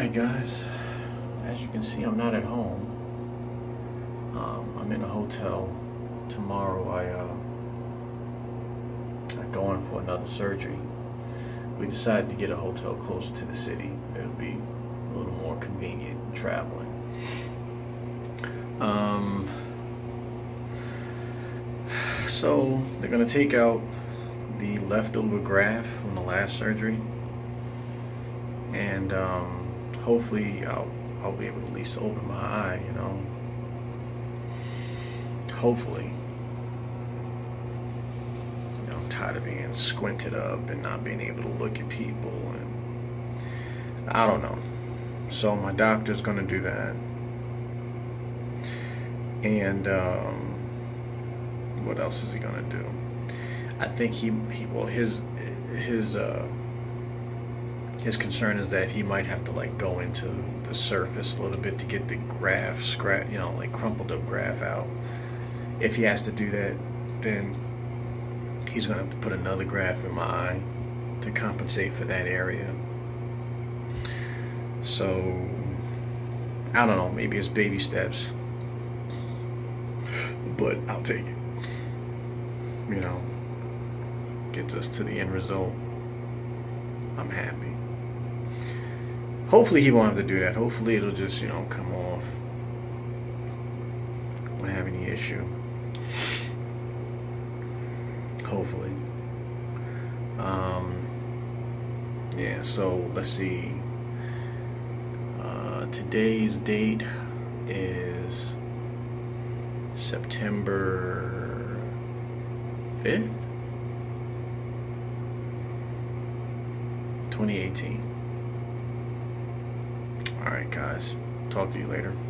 Alright guys, as you can see I'm not at home. Um, I'm in a hotel. Tomorrow I, uh, I go in for another surgery. We decided to get a hotel closer to the city. It'll be a little more convenient traveling. Um, so they're gonna take out the leftover graft from the last surgery and um, hopefully I'll I'll be able to at least open my eye, you know. Hopefully. You know, I'm tired of being squinted up and not being able to look at people and I don't know. So my doctor's gonna do that. And um, what else is he gonna do? I think he, he well his his uh, his concern is that he might have to like go into the surface a little bit to get the graft scrap you know like crumpled up graft out. If he has to do that then he's gonna have to put another graft in my eye to compensate for that area. So I don't know maybe it's baby steps. But I'll take it. You know gets us to the end result. I'm happy Hopefully he won't have to do that. Hopefully it'll just, you know, come off. Won't have any issue. Hopefully. Um, yeah, so let's see. Uh, today's date is September 5th, 2018. Alright, guys. Talk to you later.